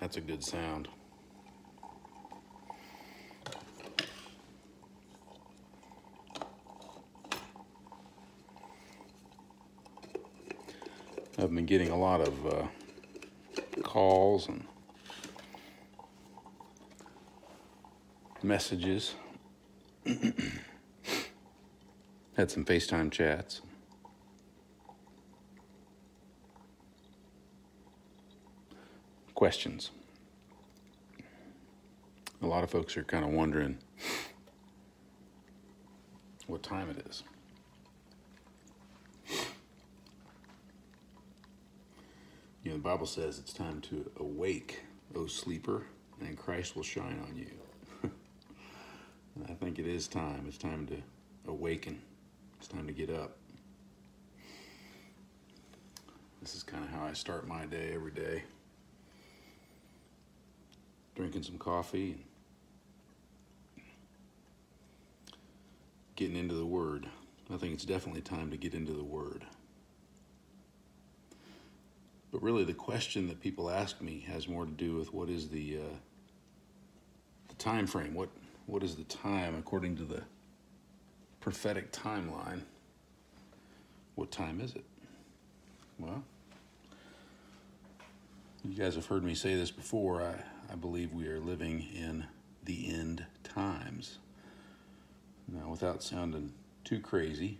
That's a good sound. I've been getting a lot of uh, calls and messages. Had some FaceTime chats. Questions. A lot of folks are kind of wondering what time it is. You know, the Bible says it's time to awake, O sleeper, and Christ will shine on you. I think it is time. It's time to awaken. It's time to get up. This is kind of how I start my day every day. Drinking some coffee and getting into the Word. I think it's definitely time to get into the Word. But really, the question that people ask me has more to do with what is the uh, the time frame. What what is the time according to the prophetic timeline? What time is it? Well, you guys have heard me say this before. I, I believe we are living in the end times. Now, without sounding too crazy,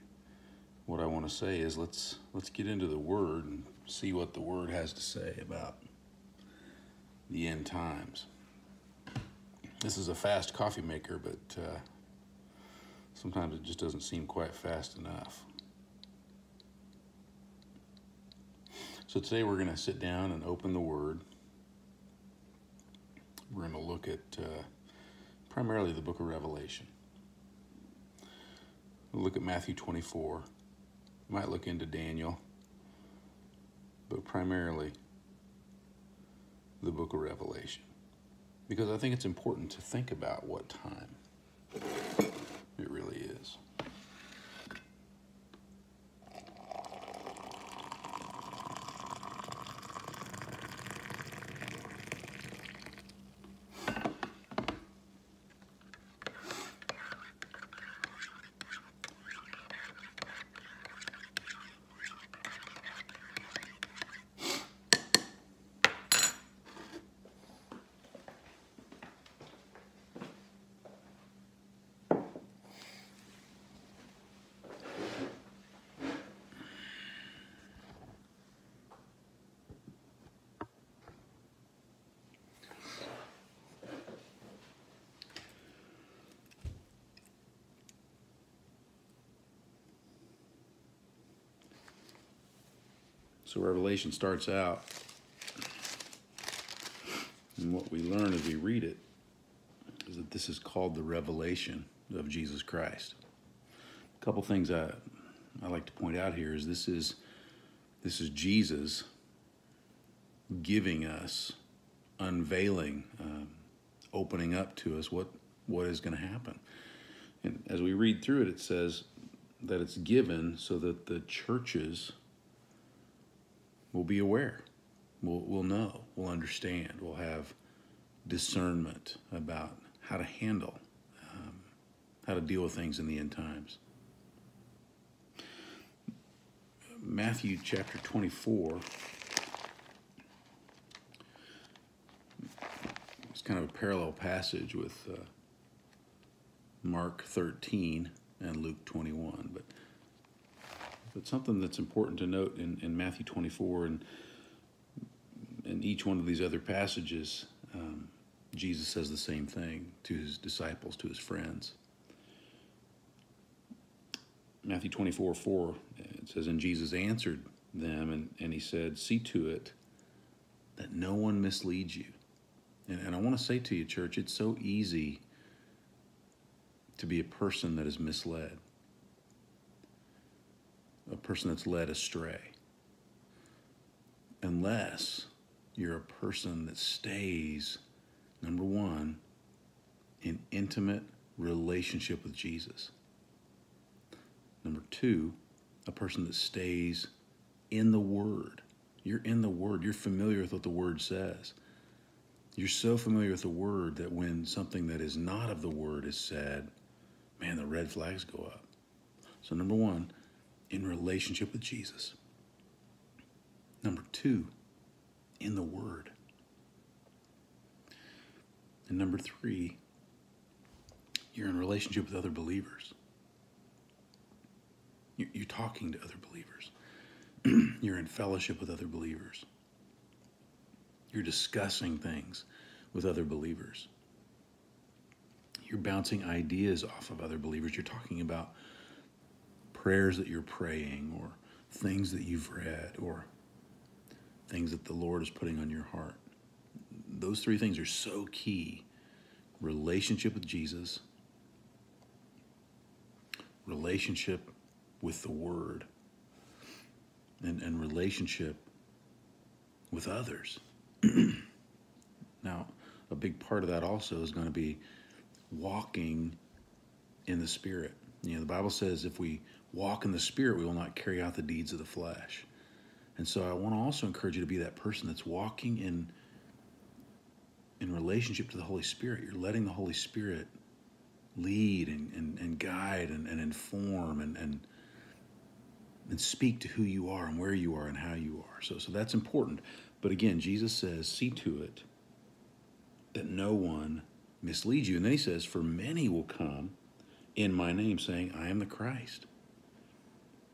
what I want to say is let's let's get into the Word and see what the Word has to say about the end times. This is a fast coffee maker, but uh, sometimes it just doesn't seem quite fast enough. So today we're going to sit down and open the Word. We're going to look at uh, primarily the book of Revelation. We'll look at Matthew 24. Might look into Daniel but primarily the book of Revelation. Because I think it's important to think about what time it really is. So Revelation starts out, and what we learn as we read it is that this is called the revelation of Jesus Christ. A couple things I I like to point out here is this is this is Jesus giving us, unveiling, um, opening up to us what what is going to happen. And as we read through it, it says that it's given so that the churches we'll be aware. We'll, we'll know. We'll understand. We'll have discernment about how to handle, um, how to deal with things in the end times. Matthew chapter 24. It's kind of a parallel passage with uh, Mark 13 and Luke 21, but but something that's important to note in, in Matthew 24 and in each one of these other passages, um, Jesus says the same thing to his disciples, to his friends. Matthew 24 4, it says, And Jesus answered them, and, and he said, See to it that no one misleads you. And, and I want to say to you, church, it's so easy to be a person that is misled a person that's led astray. Unless you're a person that stays, number one, in intimate relationship with Jesus. Number two, a person that stays in the Word. You're in the Word, you're familiar with what the Word says. You're so familiar with the word that when something that is not of the word is said, man, the red flags go up. So, number one, in relationship with Jesus. Number two, in the word. And number three, you're in relationship with other believers. You're talking to other believers. you're in fellowship with other believers. You're discussing things with other believers. You're bouncing ideas off of other believers. You're talking about prayers that you're praying or things that you've read or things that the Lord is putting on your heart. Those three things are so key relationship with Jesus, relationship with the Word, and, and relationship with others. now, a big part of that also is going to be walking in the Spirit. You know, the Bible says if we walk in the Spirit, we will not carry out the deeds of the flesh. And so I want to also encourage you to be that person that's walking in in relationship to the Holy Spirit. You're letting the Holy Spirit lead and, and, and guide and, and inform and, and and speak to who you are and where you are and how you are. So so that's important. But again, Jesus says, see to it that no one misleads you. And then he says, For many will come in my name, saying, I am the Christ.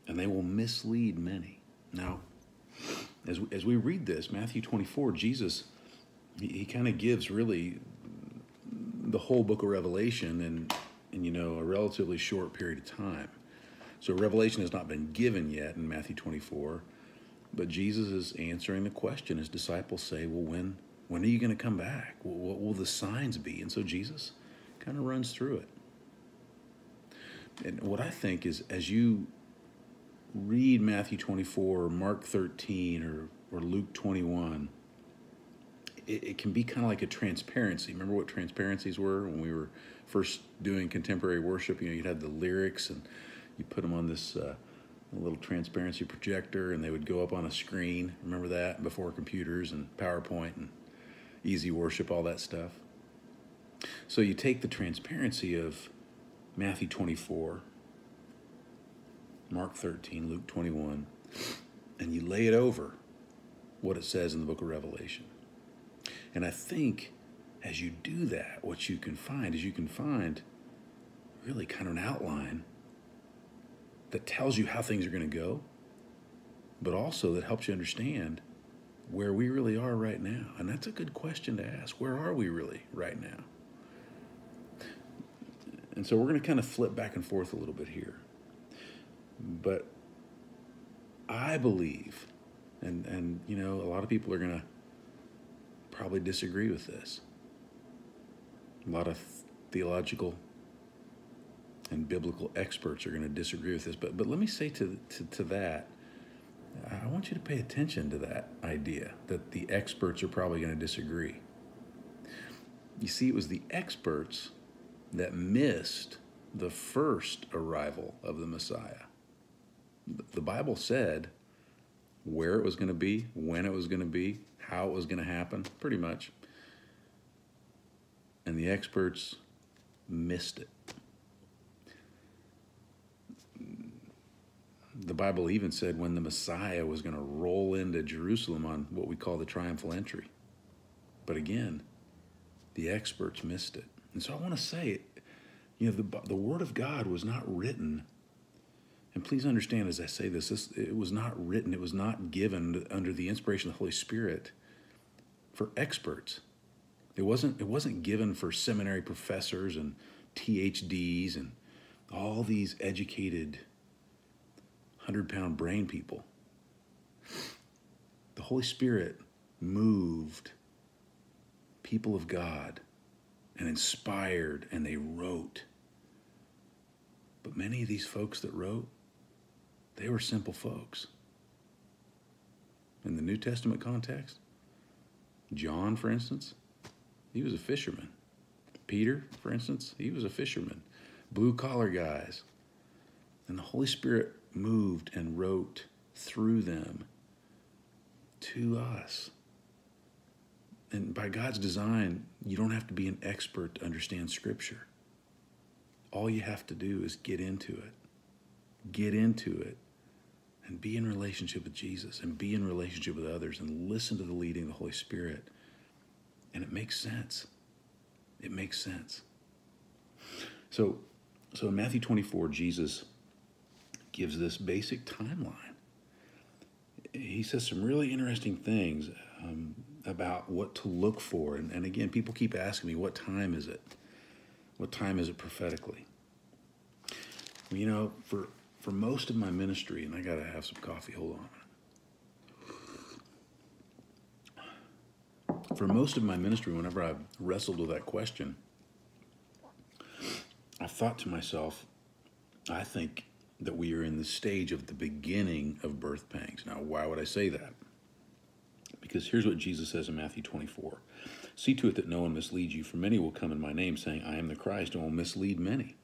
And they will mislead many. Now, as we, as we read this, Matthew 24, Jesus, he, he kind of gives really the whole book of Revelation in, in, you know, a relatively short period of time. So Revelation has not been given yet in Matthew 24. But Jesus is answering the question. His disciples say, Well, when, when are you going to come back? What will the signs be? And so Jesus kind of runs through it. And what I think is as you read Matthew 24 or Mark 13 or, or Luke 21, it, it can be kind of like a transparency. Remember what transparencies were when we were first doing contemporary worship? You know, you'd have the lyrics and you put them on this. Uh, little transparency projector and they would go up on a screen. Remember that before computers and PowerPoint and EasyWorship, all that stuff. So you take the transparency of Matthew 24, Mark 13, Luke 21, and you lay it over what it says in the book of Revelation. And I think as you do that, what you can find is you can find really kind of an outline that tells you how things are going to go, but also that helps you understand where we really are right now. And that's a good question to ask. Where are we really right now? And so we're going to kind of flip back and forth a little bit here. But I believe, and, and you know, a lot of people are going to probably disagree with this. A lot of theological and biblical experts are going to disagree with this, but but let me say to, to, to that, I want you to pay attention to that idea that the experts are probably going to disagree. You see, it was the experts that missed the first arrival of the Messiah. The Bible said where it was going to be, when it was going to be, how it was going to happen, pretty much. And the experts missed it. the Bible even said when the Messiah was going to roll into Jerusalem on what we call the triumphal entry. But again, the experts missed it. And so I want to say, you know, the, the Word of God was not written, and please understand as I say this, this, it was not written, it was not given under the inspiration of the Holy Spirit for experts. It wasn't, it wasn't given for seminary professors and THDs and all these educated 100 pound brain people. The Holy Spirit moved people of God and inspired, and they wrote. But many of these folks that wrote, they were simple folks. In the New Testament context, John, for instance, he was a fisherman. Peter, for instance, he was a fisherman. Blue collar guys. And the Holy Spirit moved and wrote through them to us. and by God's design, you don't have to be an expert to understand Scripture. All you have to do is get into it. Get into it and be in relationship with Jesus and be in relationship with others and listen to the leading of the Holy Spirit. And it makes sense. It makes sense. So, so in Matthew 24, Jesus gives this basic timeline. He says some really interesting things um, about what to look for. And, and again, people keep asking me, what time is it? What time is it prophetically? You know, for for most of my ministry, and I got to have some coffee. Hold on. For most of my ministry, whenever I've wrestled with that question, I thought to myself, I think that we are in the stage of the beginning of birth pangs. Now, why would I say that? Because here's what Jesus says in Matthew 24 See to it that no one misleads you, for many will come in my name, saying, I am the Christ, and will mislead many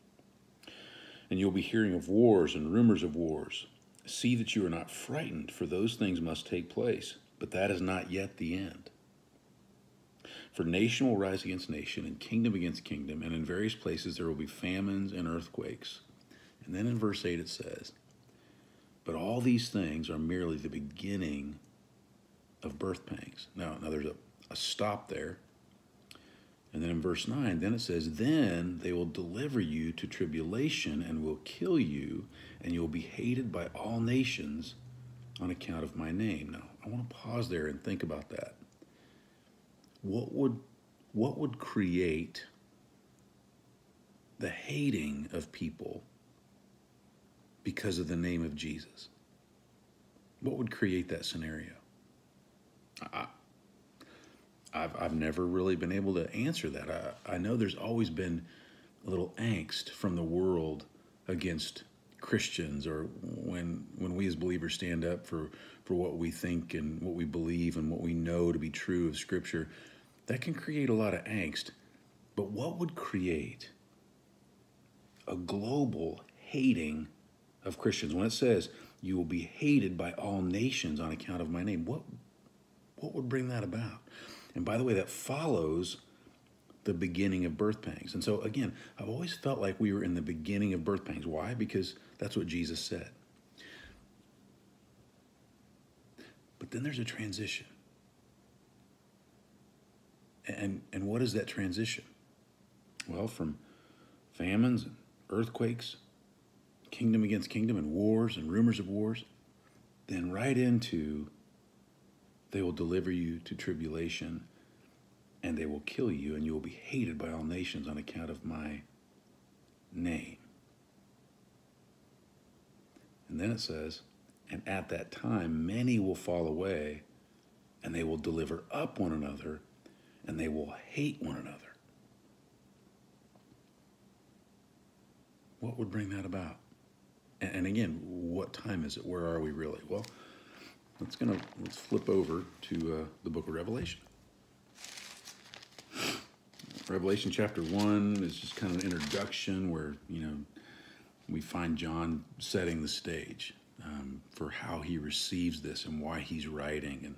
and you'll be hearing of wars and rumors of wars. See that you are not frightened, for those things must take place, but that is not yet the end. For nation will rise against nation, and kingdom against kingdom, and in various places there will be famines and earthquakes. And then in verse 8 it says, But all these things are merely the beginning of birth pangs. Now, now there's a, a stop there and then in verse 9, then it says, Then they will deliver you to tribulation and will kill you, and you will be hated by all nations on account of my name. Now, I want to pause there and think about that. What would, what would create the hating of people because of the name of Jesus? What would create that scenario? I've, I've never really been able to answer that. I, I know there's always been a little angst from the world against Christians or when when we as believers stand up for for what we think and what we believe and what we know to be true of scripture that can create a lot of angst. But what would create a global hating of Christians? When it says you will be hated by all nations on account of my name what what would bring that about and by the way, that follows the beginning of birth pangs. And so, again, I've always felt like we were in the beginning of birth pangs. Why? Because that's what Jesus said. But then there's a transition. And, and what is that transition? Well, from famines and earthquakes, kingdom against kingdom, and wars and rumors of wars, then right into they will deliver you to tribulation, and they will kill you, and you will be hated by all nations on account of my name. And then it says, and at that time many will fall away, and they will deliver up one another, and they will hate one another. What would bring that about? And again, what time is it? Where are we really? Well, let's gonna let's flip over to uh, the book of Revelation. Revelation chapter one is just kind of an introduction where you know we find John setting the stage um, for how he receives this and why he's writing and,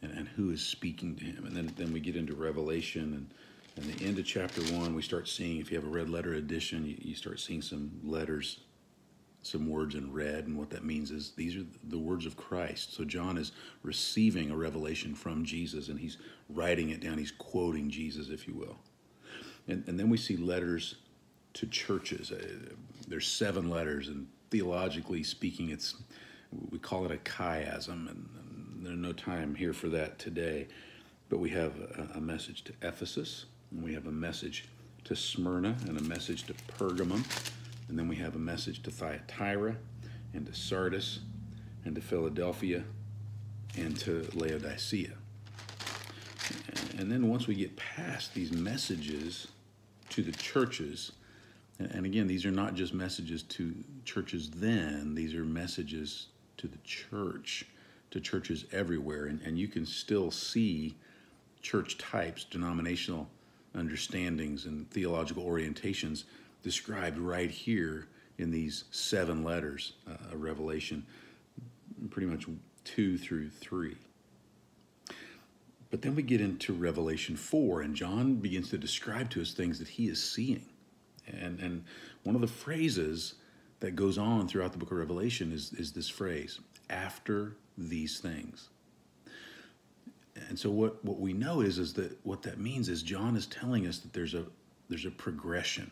and and who is speaking to him, and then then we get into Revelation and. And the end of chapter one, we start seeing, if you have a red letter edition, you, you start seeing some letters some words in red, and what that means is these are the words of Christ. So John is receiving a revelation from Jesus, and he's writing it down. He's quoting Jesus, if you will. And, and then we see letters to churches. Uh, there's seven letters, and theologically speaking, it's we call it a chiasm, and, and there's no time here for that today. But we have a, a message to Ephesus, and we have a message to Smyrna, and a message to Pergamum and then we have a message to Thyatira and to Sardis and to Philadelphia and to Laodicea. And then once we get past these messages to the churches, and again, these are not just messages to churches then, these are messages to the church, to churches everywhere. And, and you can still see church types, denominational understandings, and theological orientations described right here in these seven letters uh, of Revelation, pretty much two through three. But then we get into Revelation 4, and John begins to describe to us things that he is seeing. And, and one of the phrases that goes on throughout the book of Revelation is, is this phrase, after these things. And so what, what we know is, is that what that means is John is telling us that there's a there's a progression.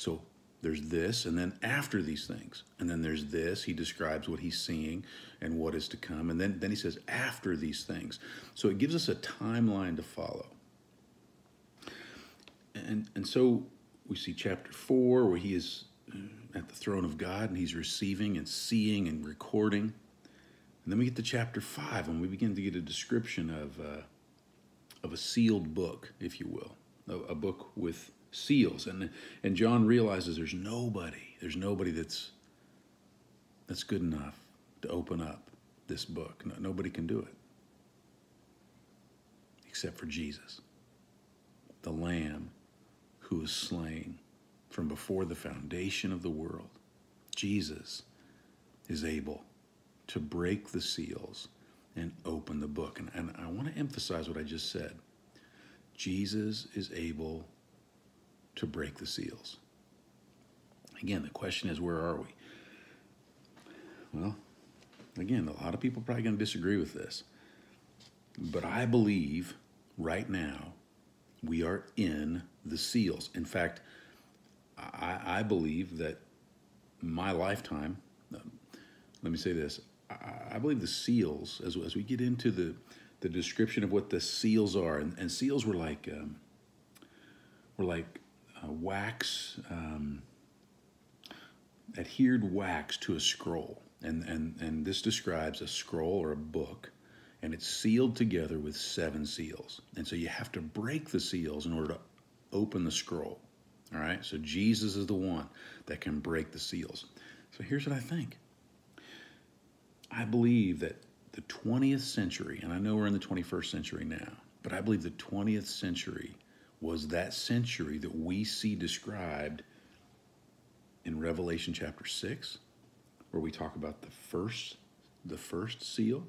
So there's this, and then after these things, and then there's this. He describes what he's seeing and what is to come, and then then he says after these things. So it gives us a timeline to follow. And and so we see chapter four where he is uh, at the throne of God and he's receiving and seeing and recording. And then we get to chapter five and we begin to get a description of uh, of a sealed book, if you will, a, a book with seals. And and John realizes there's nobody there's nobody that's that's good enough to open up this book. No, nobody can do it. Except for Jesus the lamb who was slain from before the foundation of the world. Jesus is able to break the seals and open the book. And, and I want to emphasize what I just said. Jesus is able to break the seals. Again, the question is, where are we? Well, again, a lot of people probably going to disagree with this. But I believe right now we are in the seals. In fact, I, I believe that my lifetime, let me say this, I, I believe the seals, as, as we get into the, the description of what the seals are, and, and seals were like, um, were like uh, wax, um, adhered wax to a scroll. And, and, and this describes a scroll or a book, and it's sealed together with seven seals. And so you have to break the seals in order to open the scroll. All right, so Jesus is the one that can break the seals. So here's what I think I believe that the 20th century, and I know we're in the 21st century now, but I believe the 20th century was that century that we see described in Revelation chapter 6 where we talk about the first the first seal.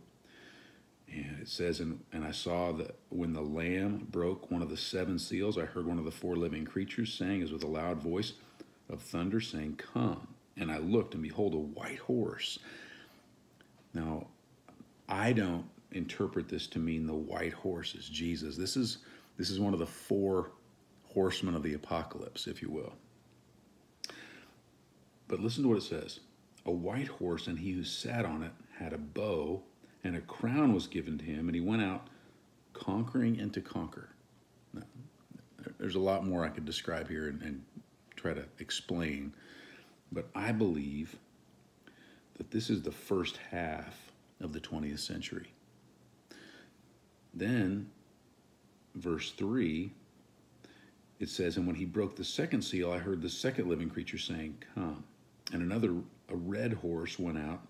And it says and, and I saw that when the lamb broke one of the seven seals I heard one of the four living creatures saying as with a loud voice of thunder saying come and I looked and behold a white horse. Now I don't interpret this to mean the white horse is Jesus. This is this is one of the four horsemen of the apocalypse, if you will. But listen to what it says A white horse, and he who sat on it had a bow, and a crown was given to him, and he went out conquering and to conquer. Now, there's a lot more I could describe here and, and try to explain, but I believe that this is the first half of the 20th century. Then verse 3, it says, And when he broke the second seal, I heard the second living creature saying, Come. And another, a red horse, went out,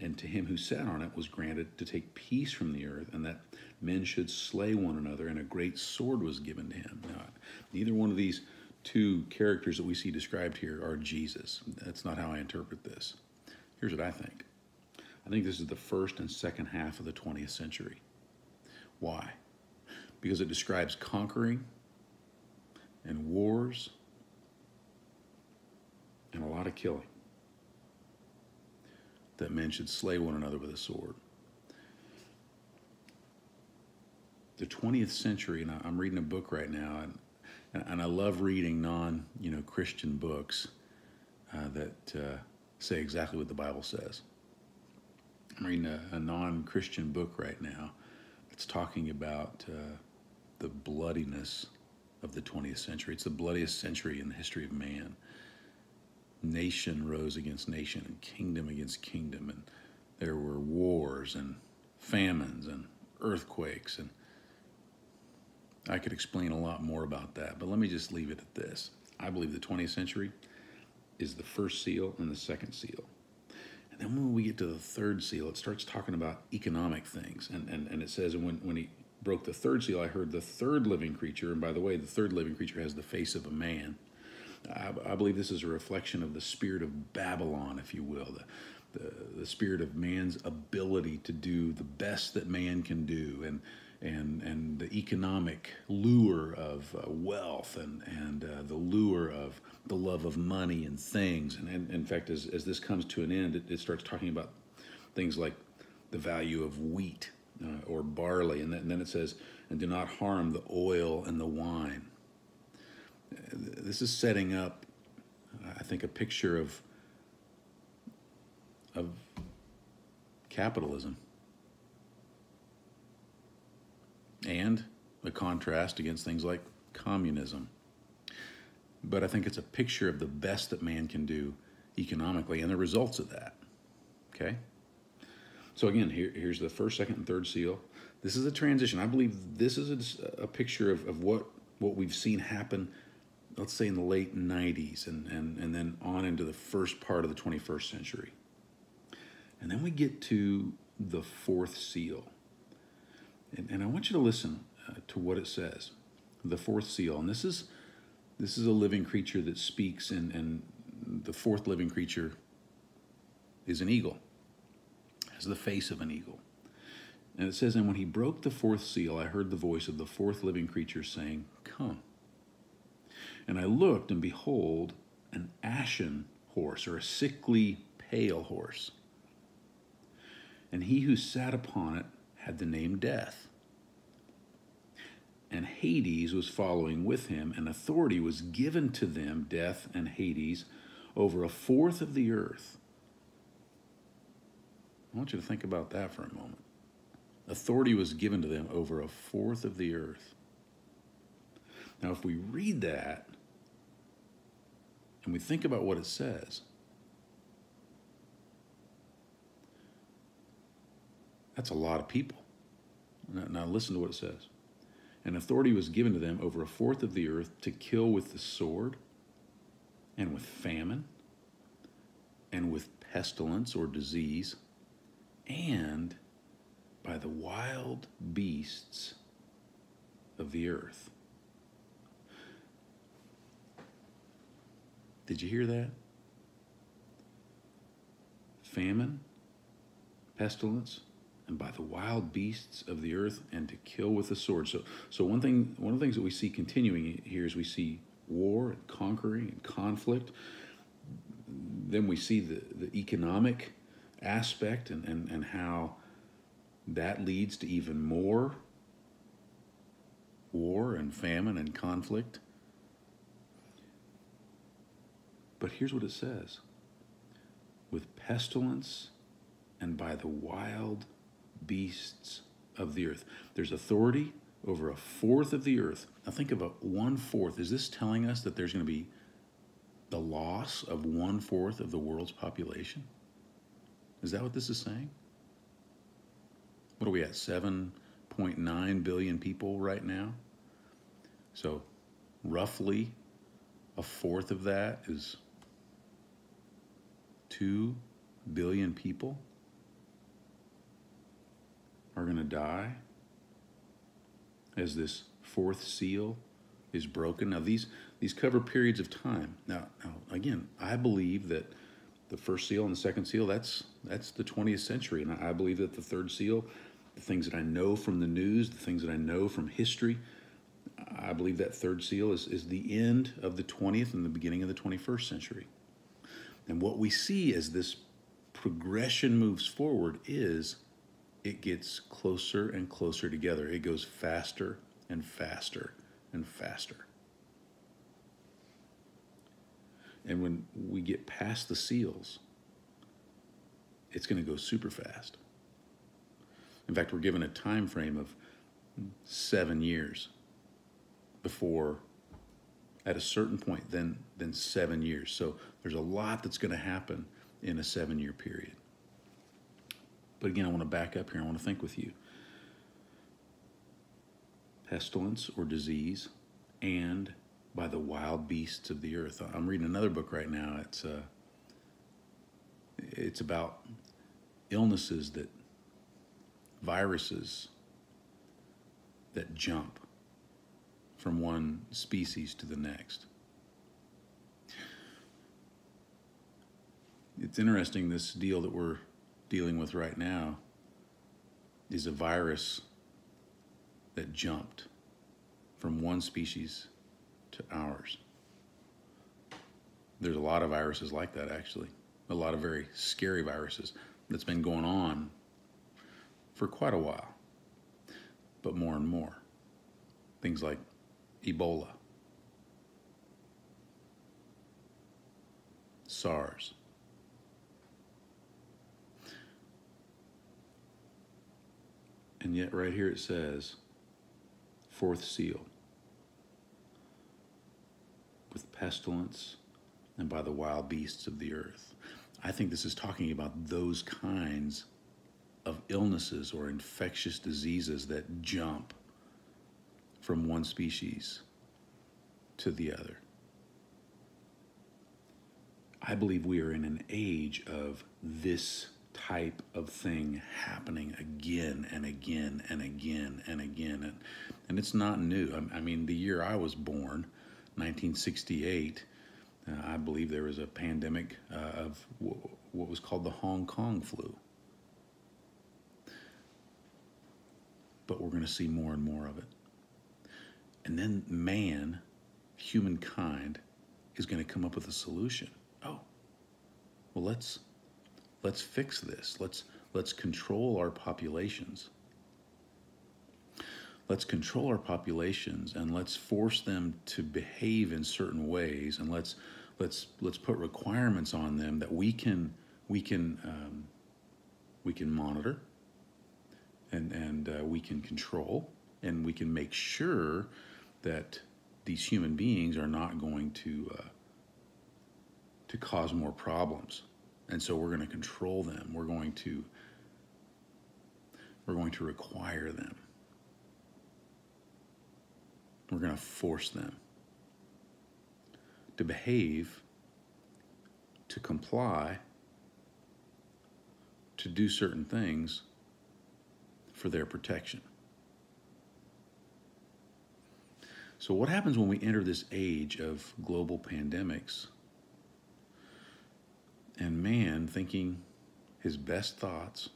and to him who sat on it was granted to take peace from the earth, and that men should slay one another, and a great sword was given to him. Now, neither one of these two characters that we see described here are Jesus. That's not how I interpret this. Here's what I think I think this is the first and second half of the 20th century. Why? Because it describes conquering and wars and a lot of killing. That men should slay one another with a sword. The 20th century, and I'm reading a book right now, and, and I love reading non, you know, Christian books uh, that uh, say exactly what the Bible says. I'm reading a, a non-Christian book right now that's talking about uh, the bloodiness of the 20th century. It's the bloodiest century in the history of man. Nation rose against nation and kingdom against kingdom, and there were wars and famines and earthquakes and I could explain a lot more about that, but let me just leave it at this. I believe the 20th century is the first seal and the second seal. And then when we get to the third seal, it starts talking about economic things. And, and, and it says, and when, when he broke the third seal, I heard the third living creature, and by the way, the third living creature has the face of a man. I, I believe this is a reflection of the spirit of Babylon, if you will, the, the, the spirit of man's ability to do the best that man can do. And, and and the economic lure of uh, wealth and and uh, the lure of the love of money and things. And, and in fact as, as this comes to an end it, it starts talking about things like the value of wheat uh, or barley. And and then it says and do not harm the oil and the wine. This is setting up i think a picture of of capitalism and the contrast against things like communism. But I think it's a picture of the best that man can do economically and the results of that. Okay? So, again, here, here's the first, second, and third seal. This is a transition. I believe this is a, a picture of, of what, what we've seen happen, let's say, in the late 90s and, and, and then on into the first part of the 21st century. And then we get to the fourth seal. And, and I want you to listen uh, to what it says. The fourth seal. And this is this is a living creature that speaks, and, and the fourth living creature is an eagle, has the face of an eagle. And it says, And when he broke the fourth seal, I heard the voice of the fourth living creature saying, Come. And I looked, and behold, an ashen horse, or a sickly, pale horse. And he who sat upon it had the name Death and Hades was following with him, and authority was given to them, death and Hades, over a fourth of the earth. I want you to think about that for a moment. Authority was given to them over a fourth of the earth. Now, if we read that and we think about what it says, that's a lot of people. Now, now listen to what it says and authority was given to them over a fourth of the earth to kill with the sword and with famine and with pestilence or disease and by the wild beasts of the earth. Did you hear that? Famine, pestilence, and by the wild beasts of the earth and to kill with the sword. So, so one thing, one of the things that we see continuing here is we see war and conquering and conflict. Then we see the, the economic aspect and, and, and how that leads to even more war and famine and conflict. But here's what it says with pestilence and by the wild beasts of the earth. There's authority over a fourth of the earth. Now think about one fourth. Is this telling us that there's going to be the loss of one fourth of the world's population? Is that what this is saying? What are we at? 7.9 billion people right now? So roughly a fourth of that is 2 billion people are going to die as this fourth seal is broken. Now, these, these cover periods of time. Now, now, again, I believe that the first seal and the second seal, that's, that's the 20th century. And I believe that the third seal, the things that I know from the news, the things that I know from history, I believe that third seal is, is the end of the 20th and the beginning of the 21st century. And what we see as this progression moves forward is it gets closer and closer together. It goes faster and faster and faster. And when we get past the seals, it's going to go super fast. In fact, we're given a time frame of seven years before, at a certain point, then, then seven years. So there's a lot that's going to happen in a seven year period. But again, I want to back up here. I want to think with you. Pestilence or disease, and by the wild beasts of the earth. I'm reading another book right now. It's uh, it's about illnesses that viruses that jump from one species to the next. It's interesting this deal that we're dealing with right now is a virus that jumped from one species to ours. There's a lot of viruses like that, actually. A lot of very scary viruses that's been going on for quite a while, but more and more. Things like Ebola, SARS. And yet, right here it says, fourth seal, with pestilence and by the wild beasts of the earth. I think this is talking about those kinds of illnesses or infectious diseases that jump from one species to the other. I believe we are in an age of this type of thing happening again and again and again and again. And, and it's not new. I, I mean, the year I was born, 1968, uh, I believe there was a pandemic uh, of what was called the Hong Kong flu. But we're going to see more and more of it. And then man, humankind, is going to come up with a solution. Oh, well, let's let's fix this. Let's let's control our populations. Let's control our populations and let's force them to behave in certain ways and let's let's let's put requirements on them that we can we can um, we can monitor and and uh, we can control and we can make sure that these human beings are not going to uh, to cause more problems and so we're going to control them. We're going to we're going to require them. We're going to force them to behave, to comply, to do certain things for their protection. So, what happens when we enter this age of global pandemics and man thinking his best thoughts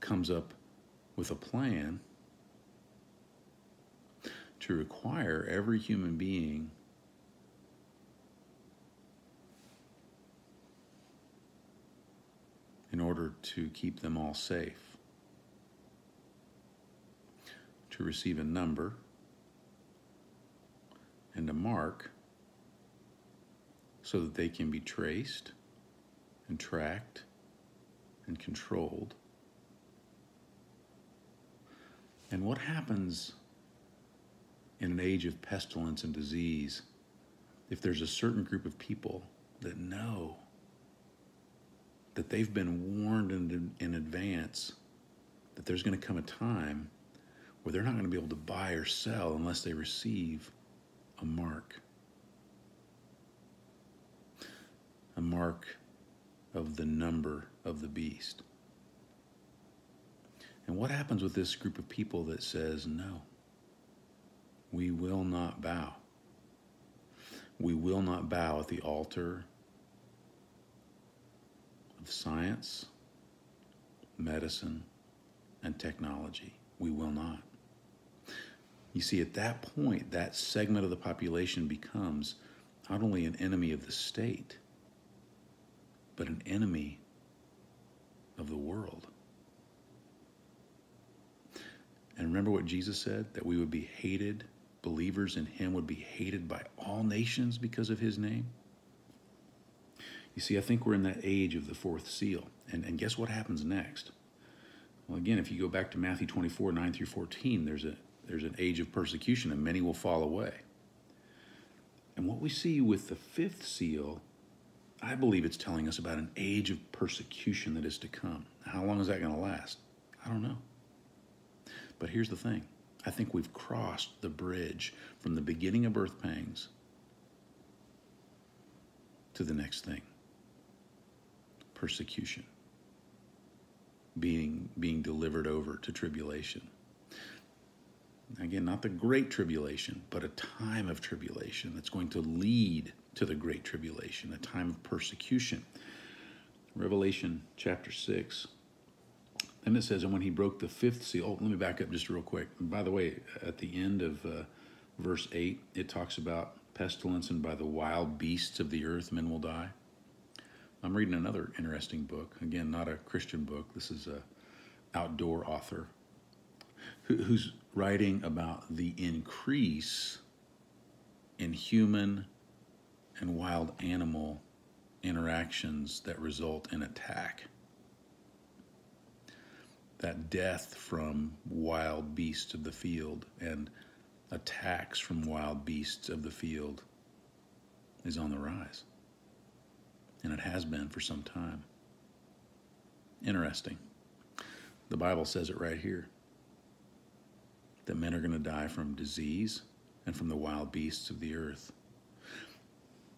comes up with a plan to require every human being in order to keep them all safe. To receive a number and a mark so that they can be traced and tracked and controlled. And what happens in an age of pestilence and disease if there's a certain group of people that know that they've been warned in, in advance that there's going to come a time where they're not going to be able to buy or sell unless they receive a mark. A mark of the number of the beast. And what happens with this group of people that says, no, we will not bow? We will not bow at the altar of science, medicine, and technology. We will not. You see, at that point, that segment of the population becomes not only an enemy of the state, but an enemy of the world. And remember what Jesus said that we would be hated, believers in Him would be hated by all nations because of His name? You see, I think we're in that age of the fourth seal. And, and guess what happens next? Well, again, if you go back to Matthew 24, 9 through 14, there's, a, there's an age of persecution, and many will fall away. And what we see with the fifth seal, I believe it's telling us about an age of persecution that is to come. How long is that going to last? I don't know. But here's the thing I think we've crossed the bridge from the beginning of birth pangs to the next thing persecution, being, being delivered over to tribulation. Again, not the great tribulation, but a time of tribulation that's going to lead to the great tribulation, a time of persecution. Revelation chapter 6, Then it says, and when he broke the fifth seal, oh, let me back up just real quick. And by the way, at the end of uh, verse 8, it talks about pestilence and by the wild beasts of the earth men will die. I'm reading another interesting book. Again, not a Christian book. This is a outdoor author who, who's writing about the increase in human and wild animal interactions that result in attack. That death from wild beasts of the field and attacks from wild beasts of the field is on the rise. And it has been for some time. Interesting. The Bible says it right here that men are going to die from disease and from the wild beasts of the earth.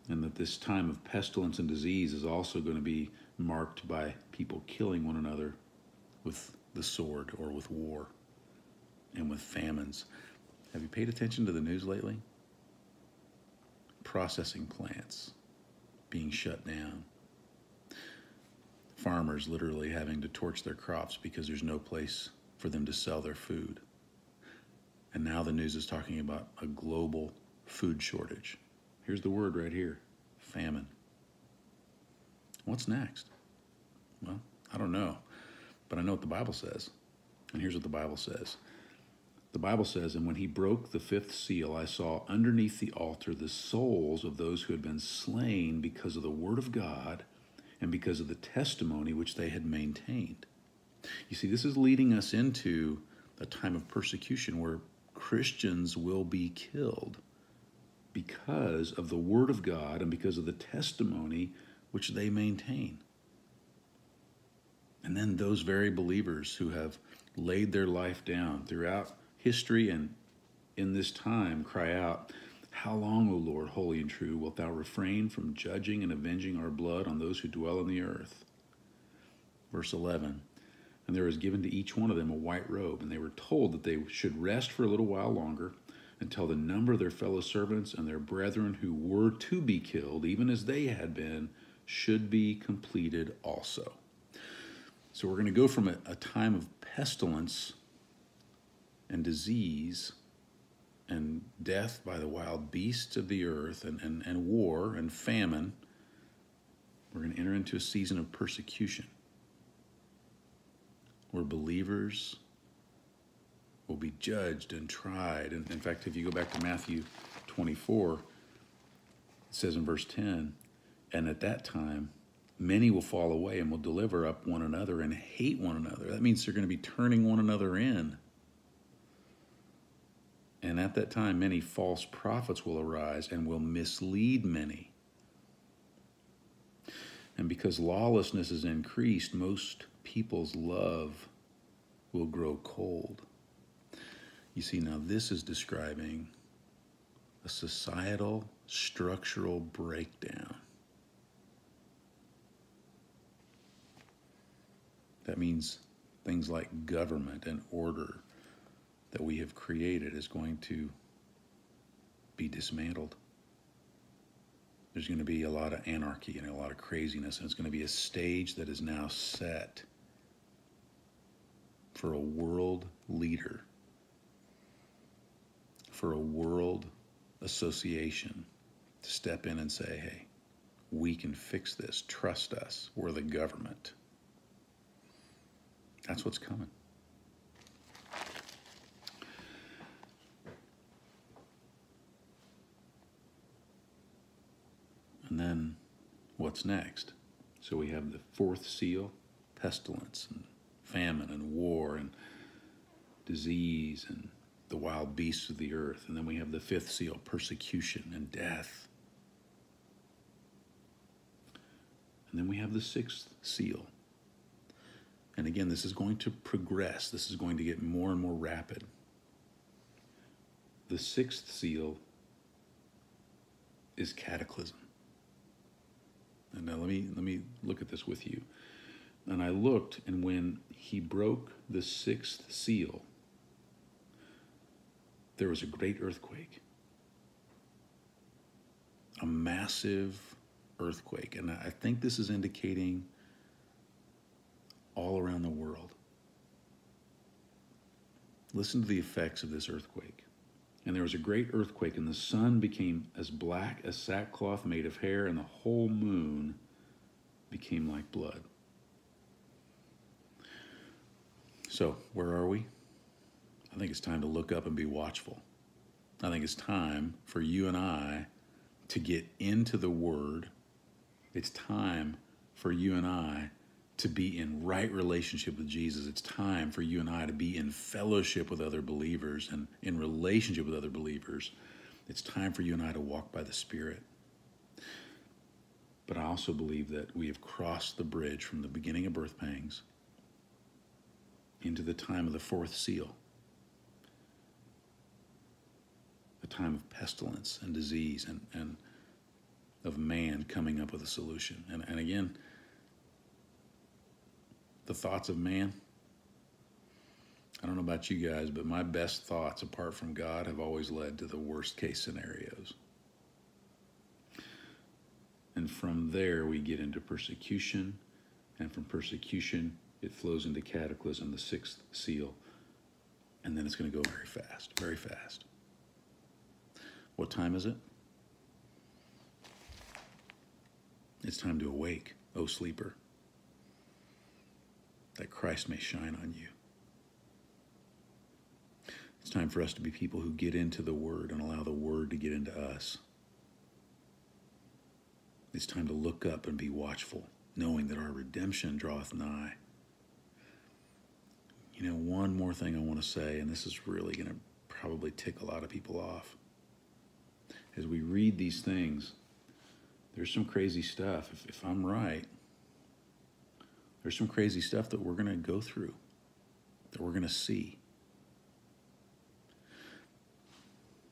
And that this time of pestilence and disease is also going to be marked by people killing one another with the sword or with war and with famines. Have you paid attention to the news lately? Processing plants being shut down. Farmers literally having to torch their crops because there's no place for them to sell their food. And now the news is talking about a global food shortage. Here's the word right here famine. What's next? Well, I don't know, but I know what the Bible says. And here's what the Bible says The Bible says, And when he broke the fifth seal, I saw underneath the altar the souls of those who had been slain because of the word of God and because of the testimony which they had maintained. You see, this is leading us into a time of persecution where Christians will be killed because of the Word of God and because of the testimony which they maintain. And then those very believers who have laid their life down throughout history and in this time cry out, How long, O Lord, holy and true, wilt thou refrain from judging and avenging our blood on those who dwell in the earth? Verse 11 and there was given to each one of them a white robe, and they were told that they should rest for a little while longer until the number of their fellow servants and their brethren who were to be killed, even as they had been, should be completed also. So we're going to go from a, a time of pestilence and disease and death by the wild beasts of the earth and, and, and war and famine. We're going to enter into a season of persecution where believers will be judged and tried. And in fact, if you go back to Matthew 24, it says in verse 10, and at that time, many will fall away and will deliver up one another and hate one another. That means they're going to be turning one another in. And at that time, many false prophets will arise and will mislead many. And because lawlessness is increased, most people's love will grow cold. You see, now this is describing a societal structural breakdown. That means things like government and order that we have created is going to be dismantled. There's going to be a lot of anarchy and a lot of craziness, and it's going to be a stage that is now set for a world leader, for a world association to step in and say, hey, we can fix this. Trust us. We're the government. That's what's coming. And then what's next? So we have the fourth seal, pestilence and famine and war and disease and the wild beasts of the earth. And then we have the fifth seal, persecution and death. And then we have the sixth seal. And again, this is going to progress. This is going to get more and more rapid. The sixth seal is cataclysm. And now let me let me look at this with you. And I looked, and when he broke the sixth seal, there was a great earthquake. A massive earthquake. And I think this is indicating all around the world Listen to the effects of this earthquake. And there was a great earthquake, and the sun became as black as sackcloth made of hair, and the whole moon became like blood. So, where are we? I think it's time to look up and be watchful. I think it's time for you and I to get into the Word. It's time for you and I to be in right relationship with Jesus. It's time for you and I to be in fellowship with other believers and in relationship with other believers. It's time for you and I to walk by the Spirit. But I also believe that we have crossed the bridge from the beginning of birth pangs into the time of the fourth seal, a time of pestilence and disease and, and of man coming up with a solution. And, and again, the thoughts of man. I don't know about you guys, but my best thoughts apart from God have always led to the worst case scenarios. And from there, we get into persecution. And from persecution, it flows into cataclysm, the sixth seal. And then it's going to go very fast, very fast. What time is it? It's time to awake, O sleeper that Christ may shine on you. It's time for us to be people who get into the Word and allow the Word to get into us. It's time to look up and be watchful, knowing that our redemption draweth nigh. You know, one more thing I want to say, and this is really going to probably tick a lot of people off. As we read these things, there's some crazy stuff. If, if I'm right, there's some crazy stuff that we're going to go through, that we're going to see.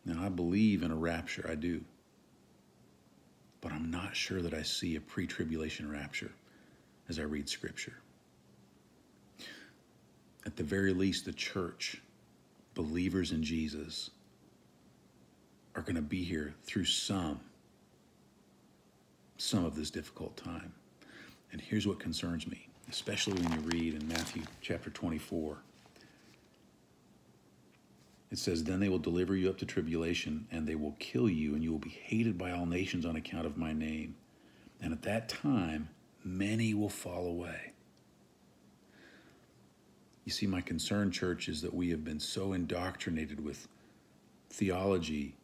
Now, I believe in a rapture, I do. But I'm not sure that I see a pre tribulation rapture as I read Scripture. At the very least, the church, believers in Jesus, are going to be here through some some of this difficult time. And here's what concerns me especially when you read in Matthew chapter 24. It says, Then they will deliver you up to tribulation, and they will kill you, and you will be hated by all nations on account of my name. And at that time, many will fall away. You see, my concern, church, is that we have been so indoctrinated with theology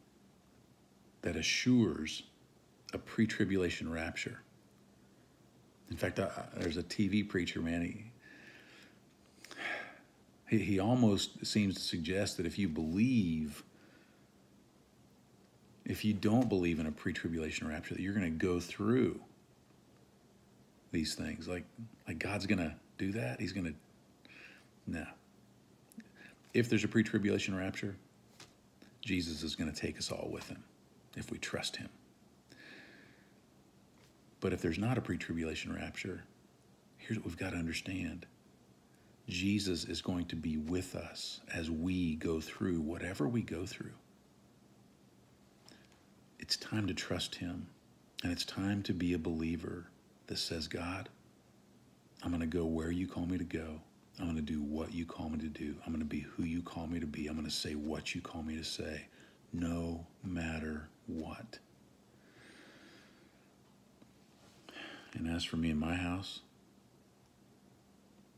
that assures a pre tribulation rapture in fact, I, there's a TV preacher, man. He, he, he almost seems to suggest that if you believe, if you don't believe in a pre-tribulation rapture, that you're going to go through these things. Like, like God's going to do that. He's going to, no. If there's a pre-tribulation rapture, Jesus is going to take us all with him if we trust him. But if there's not a pre tribulation rapture, here's what we've got to understand Jesus is going to be with us as we go through whatever we go through. It's time to trust Him, and it's time to be a believer that says, God, I'm going to go where you call me to go. I'm going to do what you call me to do. I'm going to be who you call me to be. I'm going to say what you call me to say, no matter what. And as for me and my house,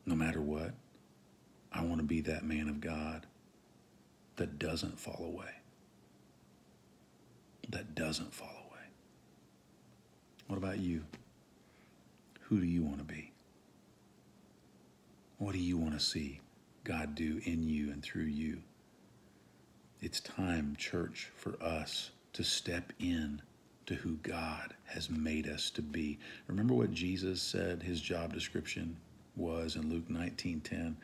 no matter what, I want to be that man of God that doesn't fall away. That doesn't fall away. What about you? Who do you want to be? What do you want to see God do in you and through you? It's time, church, for us to step in to who God has made us to be. Remember what Jesus said his job description was in Luke 19:10.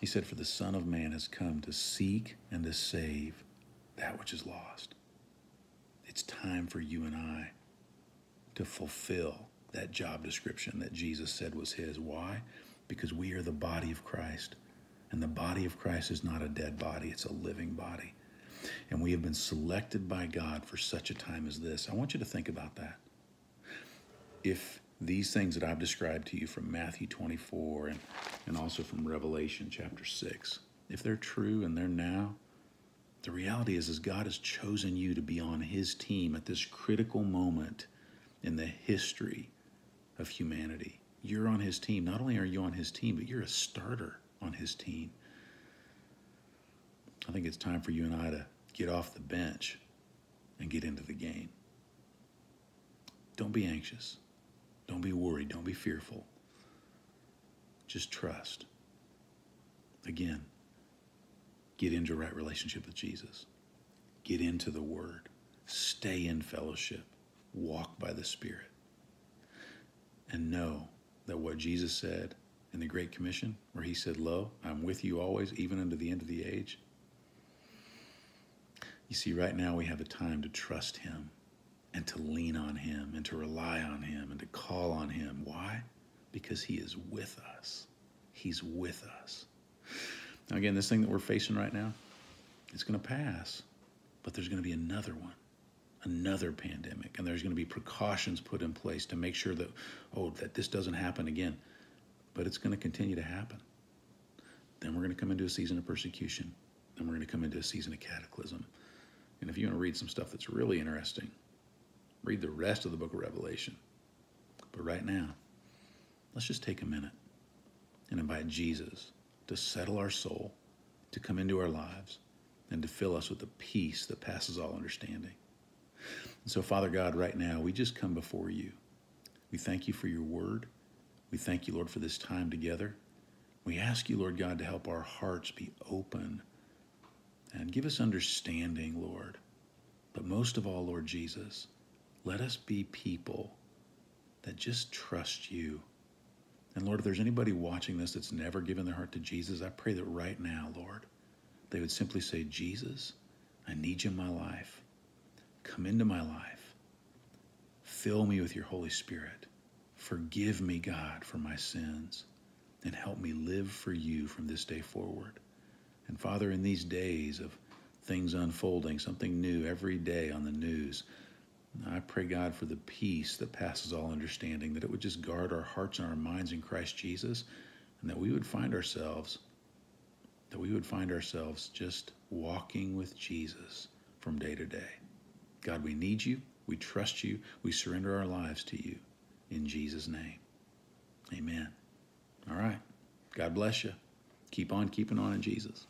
He said for the son of man has come to seek and to save that which is lost. It's time for you and I to fulfill that job description that Jesus said was his. Why? Because we are the body of Christ. And the body of Christ is not a dead body, it's a living body and we have been selected by God for such a time as this. I want you to think about that. If these things that I've described to you from Matthew 24 and, and also from Revelation chapter 6, if they're true and they're now, the reality is, is God has chosen you to be on his team at this critical moment in the history of humanity. You're on his team. Not only are you on his team, but you're a starter on his team. I think it's time for you and I to get off the bench and get into the game. Don't be anxious. Don't be worried. Don't be fearful. Just trust. Again, get into right relationship with Jesus. Get into the Word. Stay in fellowship. Walk by the Spirit. And know that what Jesus said in the Great Commission, where he said, Lo, I'm with you always, even unto the end of the age. You see, right now we have a time to trust him and to lean on him and to rely on him and to call on him. Why? Because he is with us. He's with us. Now, again, this thing that we're facing right now, it's going to pass, but there's going to be another one, another pandemic, and there's going to be precautions put in place to make sure that, oh, that this doesn't happen again. But it's going to continue to happen. Then we're going to come into a season of persecution. Then we're going to come into a season of cataclysm. And if you want to read some stuff that's really interesting, read the rest of the book of Revelation. But right now, let's just take a minute and invite Jesus to settle our soul, to come into our lives, and to fill us with the peace that passes all understanding. And so, Father God, right now, we just come before you. We thank you for your word. We thank you, Lord, for this time together. We ask you, Lord God, to help our hearts be open and give us understanding, Lord. But most of all, Lord Jesus, let us be people that just trust you. And Lord, if there's anybody watching this that's never given their heart to Jesus, I pray that right now, Lord, they would simply say, Jesus, I need you in my life. Come into my life. Fill me with your Holy Spirit. Forgive me, God, for my sins, and help me live for you from this day forward. And Father, in these days of things unfolding, something new every day on the news, I pray, God, for the peace that passes all understanding, that it would just guard our hearts and our minds in Christ Jesus, and that we would find ourselves, that we would find ourselves just walking with Jesus from day to day. God, we need you. We trust you. We surrender our lives to you. In Jesus' name. Amen. All right. God bless you. Keep on keeping on in Jesus.